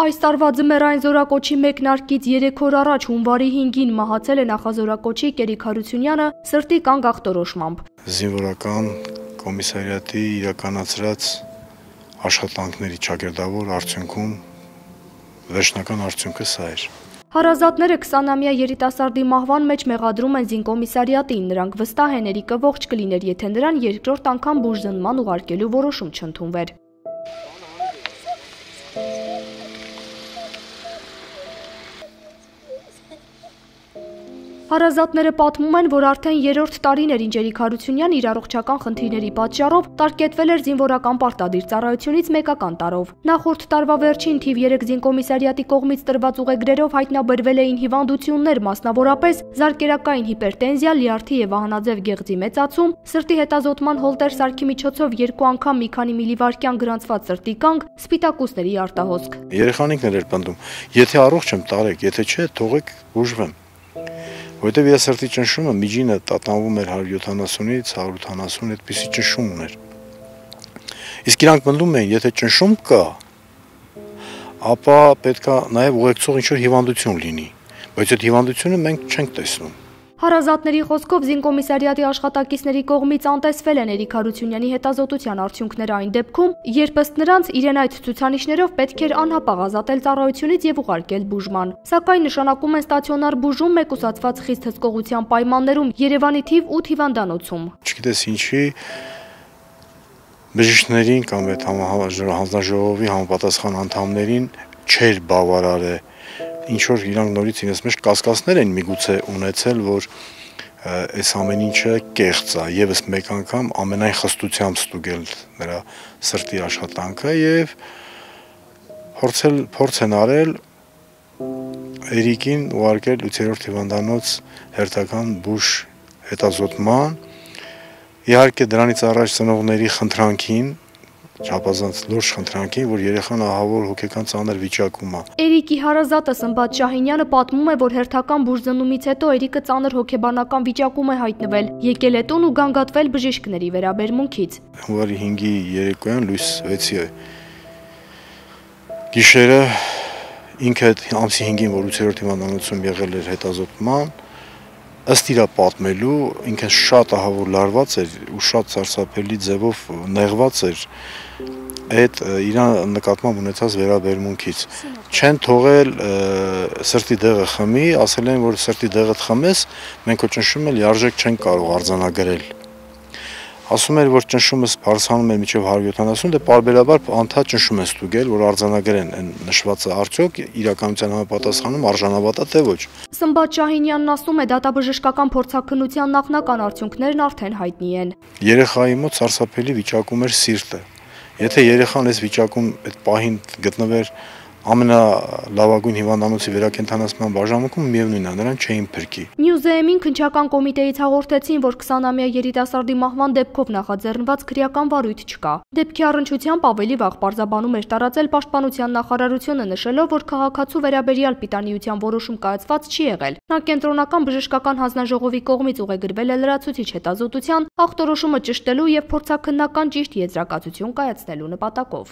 Այս տարվա ձմեռային զորակոչի մեկնարկից 3 օր առաջ հունվարի 5-ին մահացել է նախազորակոչի Կերիկ Հարությունյանը սրտի կանգ ախտորոշմամբ։ Զինվորական կոմիսարիատի իրականացրած աշխատանքների ճակերտավոր արդյունքում վերջնական արդյունքը սա էր։ Հարազատները 20-ամյա երիտասարդի մահվան մեջ մեղադրում են զինկոմիսարիատին։ Նրանք վստահ են Էրիկը ողջ կլիներ, եթե նրան երկրորդ անգամ բուժզնման ուղարկելու որոշում չընդունվեր։ Հարազատները պատմում են, որ արդեն երրորդ տարին էր Ինջերիկ Հարությունյան իր առողջական խնդիրների պատճառով տարկետվել էր զինվորական պարտադիր ծառայությունից մեկական տարով։ Նախորդ տարվա վերջին թիվ 3 զինկոմիսարիատի կողմից տրված ուղեգրերով հայտնաբերվել էին հիվանդություններ, մասնավորապես զարկերակային հիպերտենզիա, լյարդի եւ վահանաձև գեղձի մեծացում, սրտի հետազոտման հոլտեր սարքի միջոցով երկու անգամ մի քանի միլիվարկյան գրանցված սրտի կանգ, սպիտակուսների արտահոսք։ Երեխանիկներ էր պնդում. եթե առողջ եմ, տարեք, եթե չէ, թողեք բուժվեմ որովհետև ես սրտի ճնշումը միջինը տատանվում էր 170-ից 180 այդպիսի ճնշում ուներ։ Իսկ իրանք մտնում էին, եթե ճնշում կա, ապա պետքա նաև ուղեկցող ինչ-որ հիվանդություն լինի, բայց այդ հիվանդությունը մենք չենք տեսնում։ Հարազատների խոսքով զինկոմիսարիատի աշխատակիցների կողմից անտեսվել են Էրիկ Հարությունյանի հետազոտության արդյունքները այն դեպքում, երբ ըստ նրանց իրեն այդ ցուցանիշներով պետք էր անհապաղ ազատել ծառայությունից եւ ուղարկել բուժման։ Սակայն նշանակում են ստացիոնար բուժում մեկուսացված խիստ հսկողության պայմաններում Երևանի թիվ 8 հիվանդանոցում։ Չգիտես ինչի բժիշկներին կամ այդ հանձնաժողովի համապատասխան անդամներին չեր բավարարե ինչ որ իրանք նորից իրենց մեջ կասկածներ են միգուցե ունեցել, որ այս ամեն ինչը կեղծ է եւս մեկ անգամ ամենայն խստությամբ ստուգել նրա սրտի աշխատանքը եւ փորձել փորձ են արել Էրիկին ուղարկել 8-րդ հիվանդանոց հերթական բուժ հետազոտման իհարկե դրանից առաջ ծնողների խնդրանքին չափազանց լուրջ խնդրանքին, որ երեխան ահավոր հոգեկան ծանր վիճակում է։ Էրիկի հարազատը Սմբատ Շահինյանը պատմում է, որ հերթական բուժզնումից հետո Էրիկը ծանր հոգեբանական վիճակում է հայտնվել, եկել է տուն ու գանգատվել բժիշկների վերաբերմունքից։ Հունվարի 5-ի երեկոյան լույս 6-ի գիշերը ինքը ամսի 5-ին, որ 8-րդ հիվանդանոցում եղել էր հետազոտման, ըստ իրա պատմելու ինքը շատ ահավոր լարված էր ու շատ սարսափելի ձևով նեղված էր այդ իրան նկատմամբ ունեցած վերաբերմունքից չեն թողել սրտի դեղը խմի, ասել են որ սրտի դեղը խմես, մենք քո ճնշումը լիարժեք չեն կարող արձանագրել ասում էր, որ ճնշումը բարձրանում է մինչև 170, դե պարբերաբար անդադ ճնշում է ստուգել, որ արձանագրեն այն նշվածը արդյոք իրականության համապատասխանում արժանավատա թե ոչ։ Սմբատ Շահինյանն ասում է, դատաբժշկական փորձակնության նախնական արդյունքներն արդեն հայտնի են։ Երեխայի մոտ սարսափելի վիճակում էր սիրտը։ Եթե երեխան այս վիճակում այդ պահին գտնվեր ամենալավագույն հիվանդանոցի վերակենդանացման բաժանմունքում միևնույնն է, նրան չէին փրկի։ Նյուզեեմին քնչական կոմիտեից հաղորդեցին, որ 20-ամյա երիտասարդի մահվան դեպքով նախաձեռնված քրեական վարույթ չկա։ Դեպքի առնչությամբ ավելի վաղ պարզաբանում էր տարածել Պաշտպանության նախարարությունը, նշելով, որ քաղաքացու վերաբերյալ պիտանիության որոշում կայացված չի եղել։ Նա կենտրոնական բժշկական հանձնաժողովի կողմից ուղեգրվել է լրացուցիչ հետազոտության, ախտորոշումը ճշտելու եւ փորձաքննական ճիշտ եզրակացություն կայացնելու նպատակով։